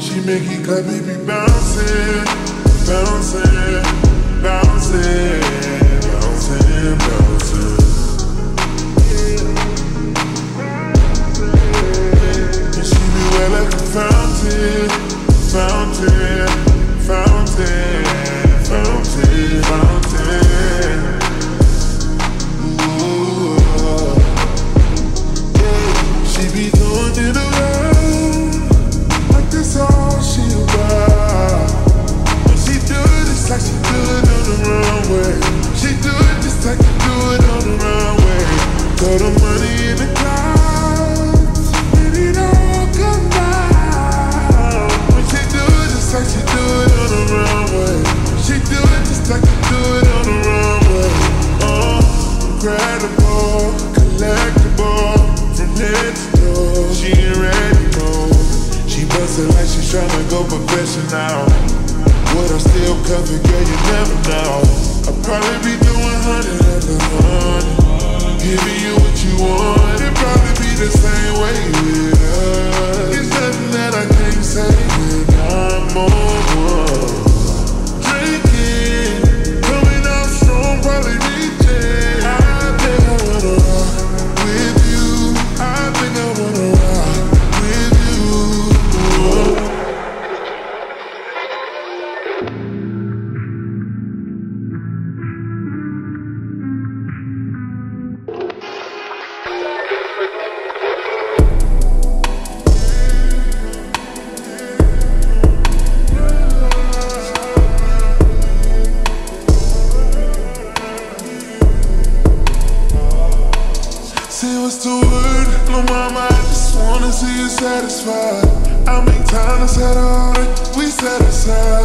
She make it clap, baby, bouncing, bouncing, bouncing, incredible, collectible, from head to toe. She ain't ready, no. She bustin' like she's tryna go professional. Would I still cover, girl, you never know. I'd probably be doing hundred after hundred. Giving you what you want, it probably be the same way with Say what's the word? No mama, I just wanna see you satisfied. I make time to all that we set aside.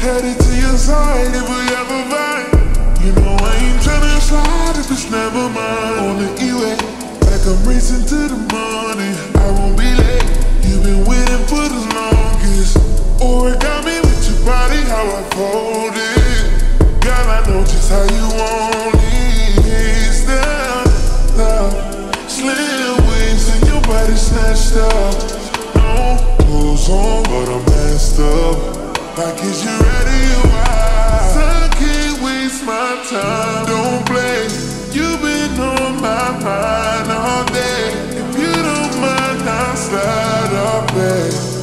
Headed to your side if we ever fight. You know I ain't tryna slide if it's never mine. On the E-way, like I'm racing to the morning. I won't be late. You've been waiting for the longest. Or it got me with your body, how I fold on, but I'm messed up. Like, is you ready? Why? I can't waste my time. Don't play. You've been on my mind all day. If you don't mind, I'll slide up, babe.